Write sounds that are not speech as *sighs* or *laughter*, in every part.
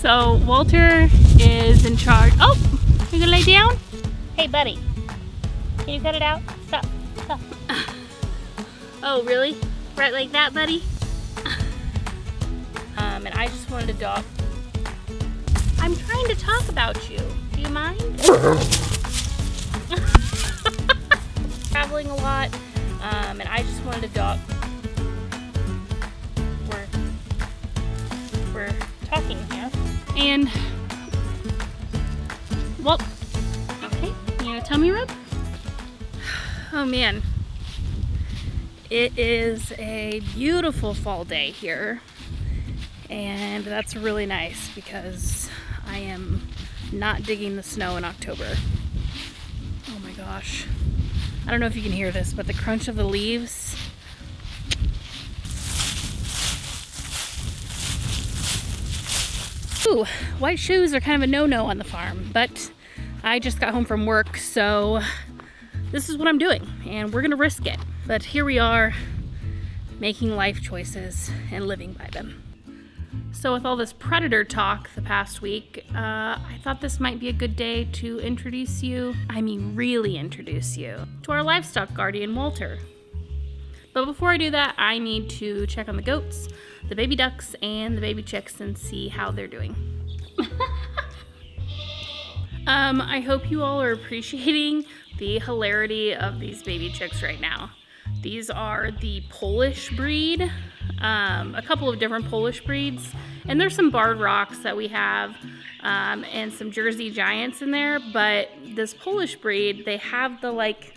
So Walter is in charge. Oh, you gonna lay down? Hey, buddy. Can you cut it out? Stop. Stop. *sighs* oh, really? Right like that, buddy? *laughs* Um, and I just wanted to dog. I'm trying to talk about you. Do you mind? *laughs* *laughs* Traveling a lot, um, and I just wanted to dog. And well, okay. You gonna tummy rub? Oh man, it is a beautiful fall day here, and that's really nice because I am not digging the snow in October. Oh my gosh. I don't know if you can hear this, but the crunch of the leaves. Ooh, white shoes are kind of a no-no on the farm, but I just got home from work, so this is what I'm doing, and we're gonna risk it. But here we are, making life choices and living by them. So with all this predator talk the past week, uh, I thought this might be a good day to introduce you, I mean really introduce you, to our livestock guardian, Walter. But before I do that, I need to check on the goats, the baby ducks, and the baby chicks and see how they're doing. *laughs* um, I hope you all are appreciating the hilarity of these baby chicks right now. These are the Polish breed, um, a couple of different Polish breeds, and there's some barred rocks that we have um, and some Jersey Giants in there, but this Polish breed, they have the like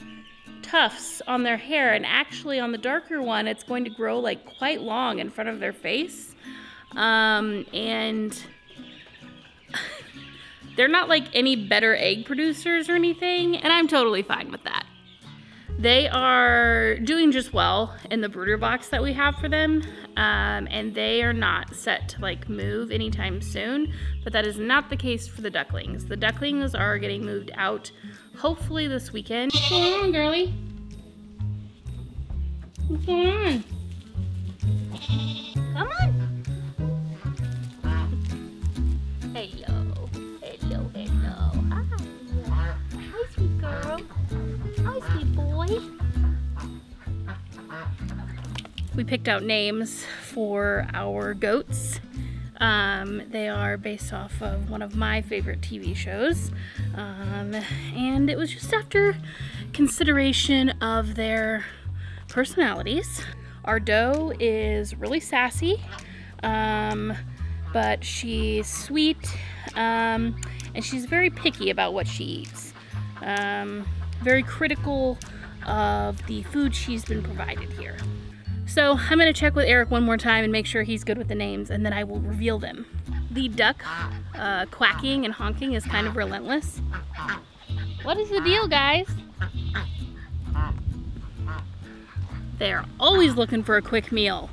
tufts on their hair, and actually on the darker one, it's going to grow like quite long in front of their face. Um, and *laughs* they're not like any better egg producers or anything, and I'm totally fine with that. They are doing just well in the brooder box that we have for them, um, and they are not set to like move anytime soon, but that is not the case for the ducklings. The ducklings are getting moved out hopefully this weekend. What's going on, girlie? What's going on? Come on. Hello. Hello, hello. Hi. Hi, sweet girl. Hi, sweet boy. We picked out names for our goats. Um, they are based off of one of my favorite TV shows. Um, and it was just after consideration of their personalities. Our doe is really sassy, um, but she's sweet, um, and she's very picky about what she eats. Um, very critical of the food she's been provided here. So I'm gonna check with Eric one more time and make sure he's good with the names and then I will reveal them. The duck uh, quacking and honking is kind of relentless. What is the deal guys? They're always looking for a quick meal.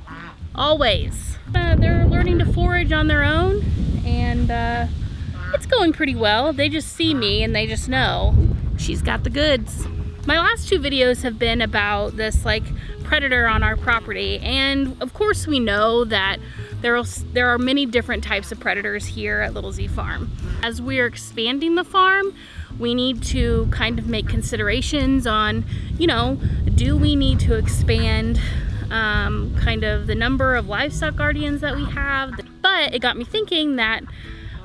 Always. Uh, they're learning to forage on their own and uh, it's going pretty well. They just see me and they just know she's got the goods. My last two videos have been about this like predator on our property and of course we know that there are, there are many different types of predators here at Little Z Farm. As we are expanding the farm, we need to kind of make considerations on, you know, do we need to expand um, kind of the number of livestock guardians that we have? But it got me thinking that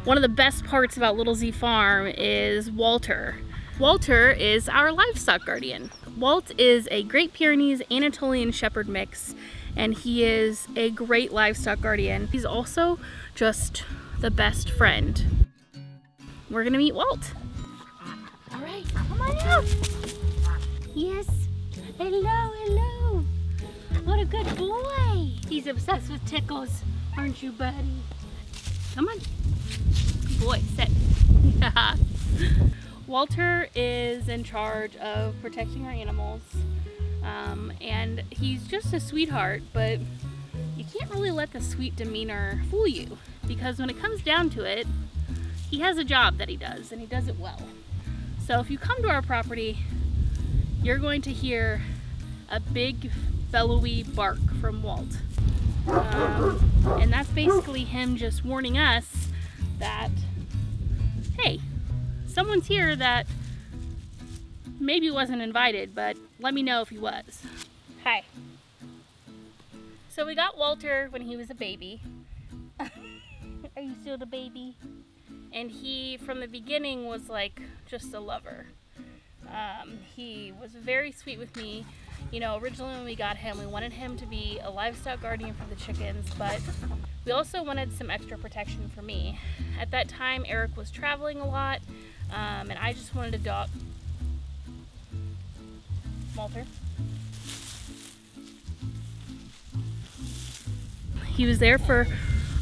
one of the best parts about Little Z Farm is Walter. Walter is our livestock guardian. Walt is a Great Pyrenees Anatolian Shepherd mix and he is a great livestock guardian. He's also just the best friend. We're gonna meet Walt. All right, come on out. Yes, hello, hello. What a good boy. He's obsessed with tickles, aren't you, buddy? Come on. Good boy, sit. *laughs* Walter is in charge of protecting our animals. Um, and he's just a sweetheart, but you can't really let the sweet demeanor fool you because when it comes down to it, he has a job that he does and he does it well. So if you come to our property, you're going to hear a big bellowy bark from Walt. Um, and that's basically him just warning us that, hey, someone's here that maybe wasn't invited, but let me know if he was. Hi. So we got Walter when he was a baby. Are you still the baby? And he, from the beginning, was like just a lover. Um, he was very sweet with me. You know, originally when we got him, we wanted him to be a livestock guardian for the chickens, but we also wanted some extra protection for me. At that time, Eric was traveling a lot, um, and I just wanted a dog. Walter. He was there for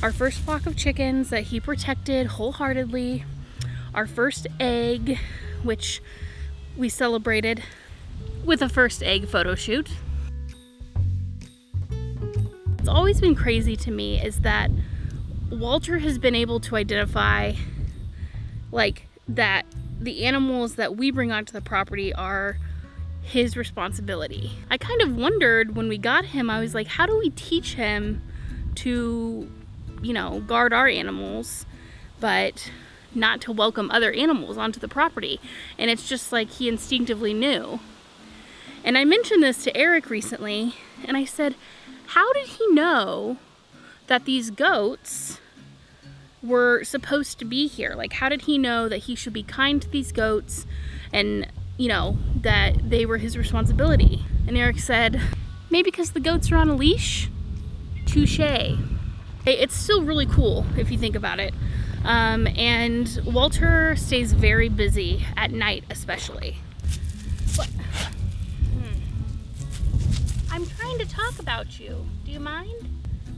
our first flock of chickens that he protected wholeheartedly. Our first egg, which we celebrated with a first egg photo shoot. It's always been crazy to me is that Walter has been able to identify like that the animals that we bring onto the property are his responsibility. I kind of wondered when we got him, I was like, how do we teach him to, you know, guard our animals, but not to welcome other animals onto the property? And it's just like he instinctively knew. And I mentioned this to Eric recently, and I said, how did he know that these goats were supposed to be here? Like, how did he know that he should be kind to these goats and, you know, that they were his responsibility? And Eric said, maybe because the goats are on a leash? Touche. It's still really cool if you think about it. Um, and Walter stays very busy at night, especially. What? I'm trying to talk about you. Do you mind?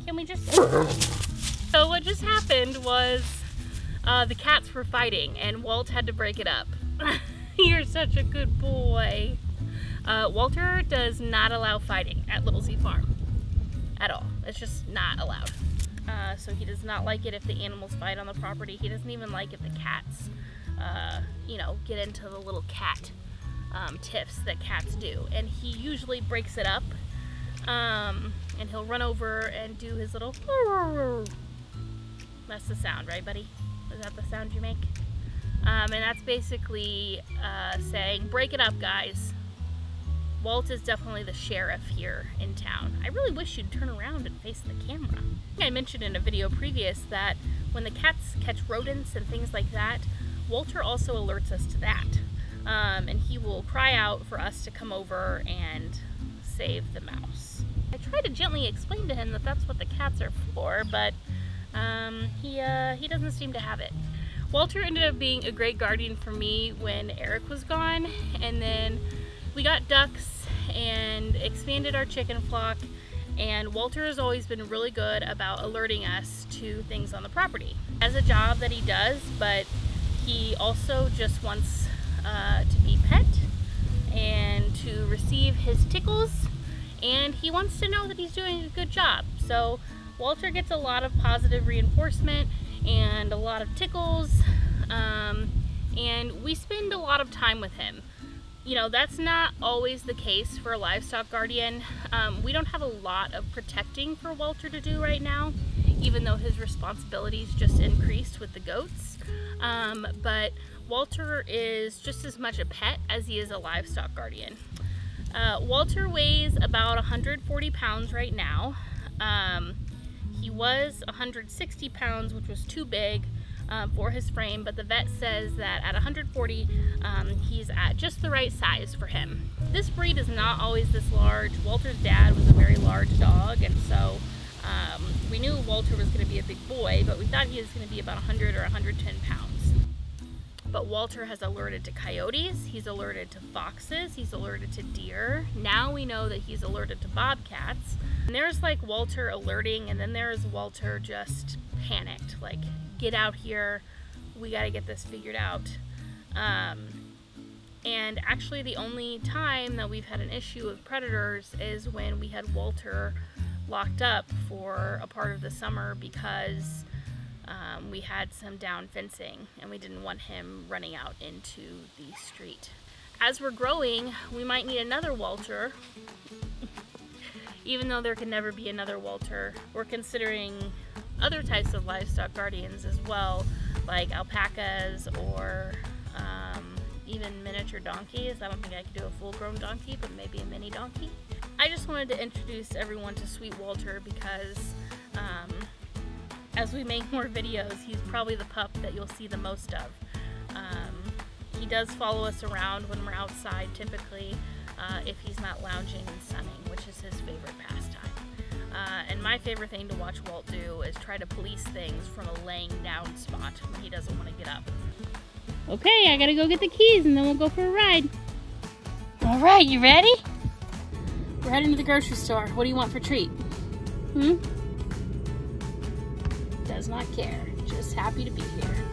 Can we just... So what just happened was uh, the cats were fighting and Walt had to break it up. *laughs* You're such a good boy. Uh, Walter does not allow fighting at Little Z Farm at all. It's just not allowed. Uh, so he does not like it if the animals fight on the property. He doesn't even like if the cats, uh, you know, get into the little cat um, tiffs that cats do. And he usually breaks it up um, and he'll run over and do his little that's the sound, right buddy? Is that the sound you make? Um, and that's basically uh, saying, break it up guys. Walt is definitely the sheriff here in town. I really wish you'd turn around and face the camera. I mentioned in a video previous that when the cats catch rodents and things like that, Walter also alerts us to that. Um, and he will cry out for us to come over and save the mouse. I try to gently explain to him that that's what the cats are for, but um, he, uh, he doesn't seem to have it. Walter ended up being a great guardian for me when Eric was gone, and then we got ducks and expanded our chicken flock, and Walter has always been really good about alerting us to things on the property. As a job that he does, but he also just wants uh, to be pet and to receive his tickles and he wants to know that he's doing a good job. So Walter gets a lot of positive reinforcement and a lot of tickles um, and we spend a lot of time with him. You know, that's not always the case for a livestock guardian. Um, we don't have a lot of protecting for Walter to do right now, even though his responsibilities just increased with the goats. Um, but Walter is just as much a pet as he is a livestock guardian. Uh, Walter weighs about 140 pounds right now. Um, he was 160 pounds, which was too big um, for his frame, but the vet says that at 140, um, he's at just the right size for him. This breed is not always this large. Walter's dad was a very large dog, and so um, we knew Walter was going to be a big boy, but we thought he was going to be about 100 or 110 pounds but Walter has alerted to coyotes, he's alerted to foxes, he's alerted to deer. Now we know that he's alerted to bobcats. And there's like Walter alerting and then there's Walter just panicked, like get out here, we gotta get this figured out. Um, and actually the only time that we've had an issue with predators is when we had Walter locked up for a part of the summer because um, we had some down fencing and we didn't want him running out into the street. As we're growing, we might need another Walter. *laughs* Even though there can never be another Walter, we're considering other types of livestock guardians as well. like alpacas or um, even miniature donkeys. I don't think I could do a full-grown donkey, but maybe a mini donkey. I just wanted to introduce everyone to Sweet Walter because um, as we make more videos, he's probably the pup that you'll see the most of. Um, he does follow us around when we're outside typically uh, if he's not lounging and sunning, which is his favorite pastime. Uh, and my favorite thing to watch Walt do is try to police things from a laying down spot when he doesn't want to get up. Okay, I gotta go get the keys and then we'll go for a ride. All right, you ready? We're heading to the grocery store. What do you want for treat? Hmm? Does not care. Just happy to be here.